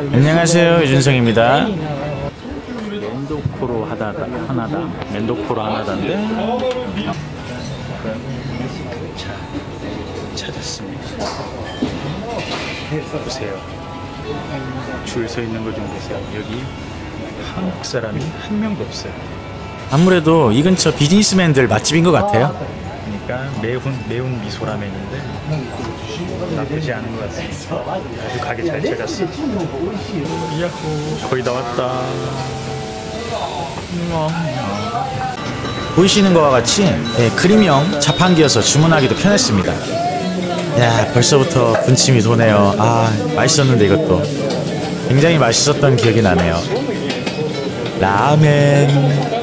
안녕하세요 유준성입니다. 멘도코로 하다다 하나다. 멘도코로 하나다인데 자 찾았습니다. 보세요. 줄 서 있는 거 좀 보세요. 여기 한국 사람이 한 명도 없어요. 아무래도 이 근처 비즈니스맨들 맛집인 것 같아요 그러니까 매운 매운 미소 라면인데 나쁘지 않은 것 같습니다. 아주 가게 잘 찾았어. 야호 거의 다 왔다. 보이시는 것과 같이 네, 크림형 자판기여서 주문하기도 편했습니다. 야 벌써부터 군침이 도네요. 아 맛있었는데 이것도 굉장히 맛있었던 기억이 나네요. 라멘.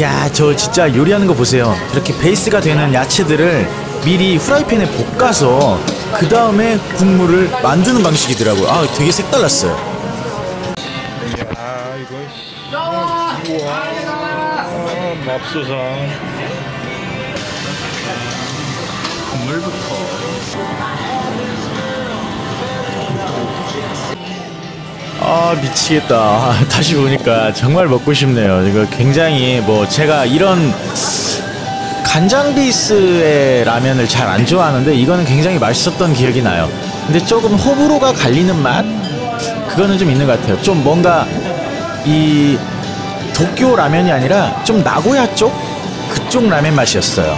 야, 저 진짜 요리하는 거 보세요. 저렇게 베이스가 되는 야채들을 미리 프라이팬에 볶아서 그 다음에 국물을 만드는 방식이더라고요. 아, 되게 색달랐어요. 야, 이거 우와, 맙소사. 국물부터. 아 미치겠다. 아, 다시 보니까 정말 먹고 싶네요. 이거 굉장히 뭐 제가 이런 간장 베이스의 라면을 잘 안 좋아하는데 이거는 굉장히 맛있었던 기억이 나요. 근데 조금 호불호가 갈리는 맛? 그거는 좀 있는 것 같아요. 좀 뭔가 이 도쿄 라면이 아니라 좀 나고야 쪽? 그쪽 라면 맛이었어요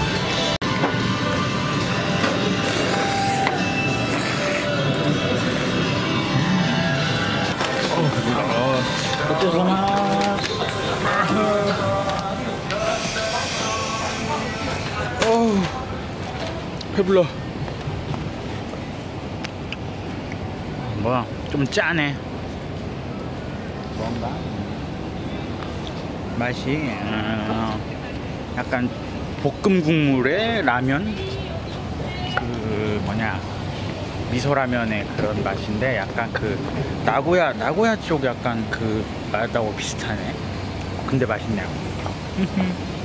배불 러. 뭐야, 좀 짜네. 뭔가? 맛이? 어, 약간 볶음 국물에 라면? 그 뭐냐 미소라면의 그런 맛인데 약간 그 나고야 나고야 쪽 약간 그 맛하고 비슷하네. 근데 맛있네요.